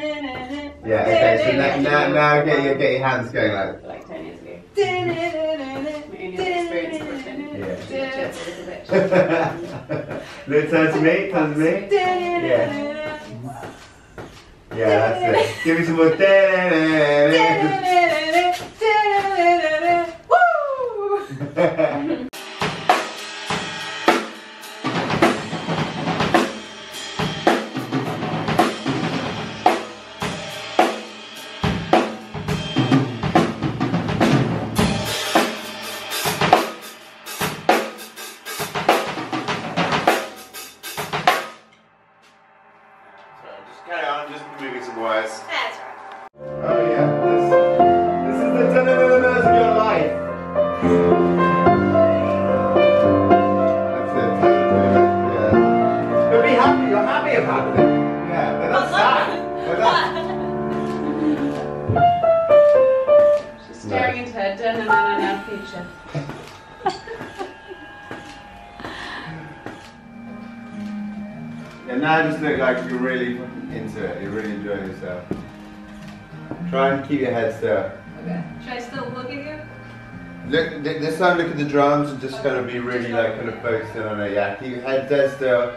Yeah. okay, so now, now, now get, your, get your hands going like. Like 10 years ago. My only other experience of Britain. Yeah. Little turn to me, turn to me. Yeah. Yeah, that's it. Give me some more. about it. Yeah, but that's sad. But that's, She's staring into her future. yeah, now just look like you're really into it. You're really enjoying yourself. Try and keep your head still. Okay. Should I still look at you? Look, th- this time look at the drums and just kind of be really like kind of focusing on it. Yeah, keep your head dead still.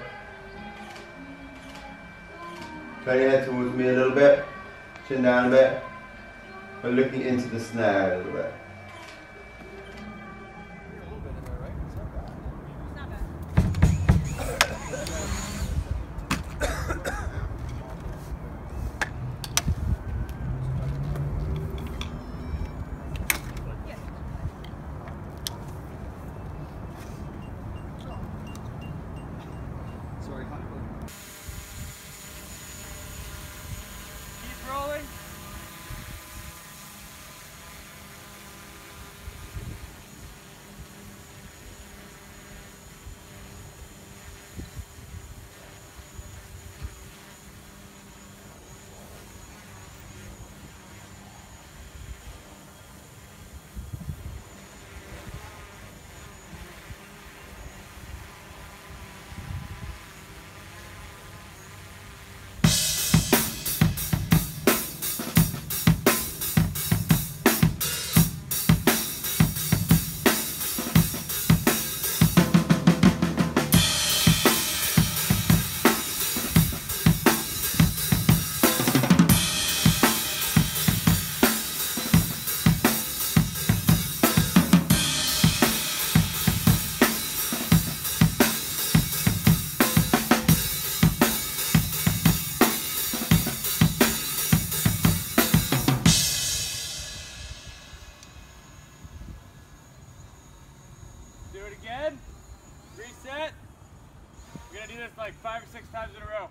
Turn your head towards me a little bit, chin down a bit. but looking into the snare a little bit. Sorry, Do it again. Reset. We're going to do this like five or six times in a row.